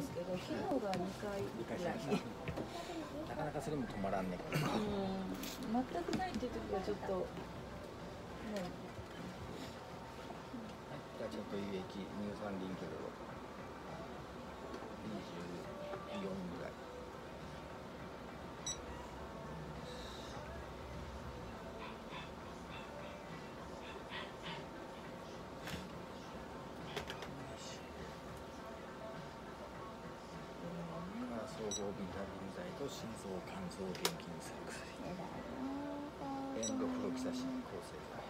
ですけど昨日が2回ぐらい。なかなかそれも止まらんねうん。全くないっていう時はちょっとね。じゃあちょっと有益乳酸リンケルを24ぐらいから総合ビタミン剤と心臓肝臓を元気にする薬エンドフロキサシン抗生剤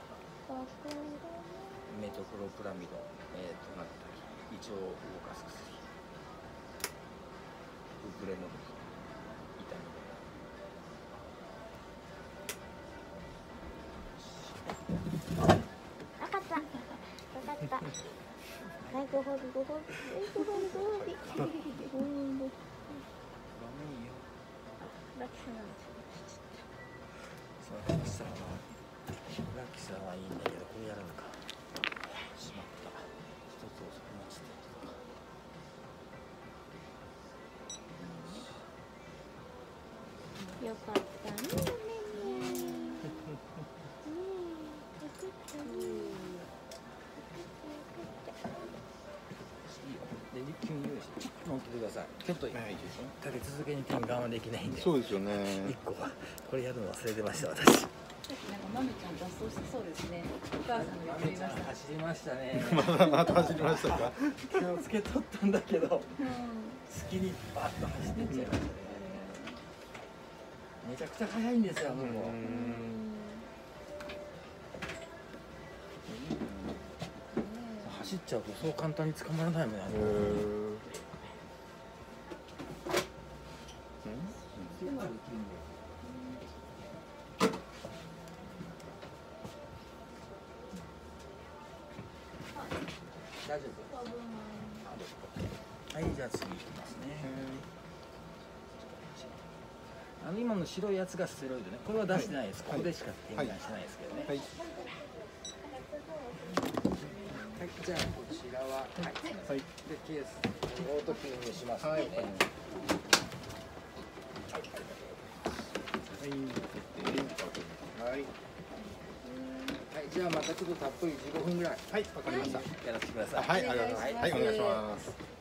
メトクロプラミド、えー、となったり胃腸を動かす薬ウプレノル痛みわかった。わかった。はい、ご褒美、ご褒美。はい、ご褒美、ご褒美。ラキサーはいいんだけどこれやるのかしまった。一つ遅くなっちゃったよかった。ね。ねねねいいよで急に用意して乗っててください。ちょっとはい。立て続けに点我慢できないんで。そうですよね。一個はこれやるの忘れてました私なんかちゃん脱走してそうですね。お母さんが言っていました。走 りましたねまた走りましたか？気をつけとったんだけどうん隙にバッと走ってっちゃいましたね。めちゃくちゃ速いんですよもう。走っちゃうとそう簡単に捕まらないもんね大丈夫。はいじゃあ次いきますね。あの今の白いやつがステロイドね。これは出してないです、はい。ここでしか展開してないですけどね。はい。はい、じゃあこちらは、はい、はい。でケースオートキューにしますので、はいわかりまはいはい、じゃあまたちょっとたっぷり15分ぐらい。はいわかりました。やらせてください。はいありがとうございます。はいお願いします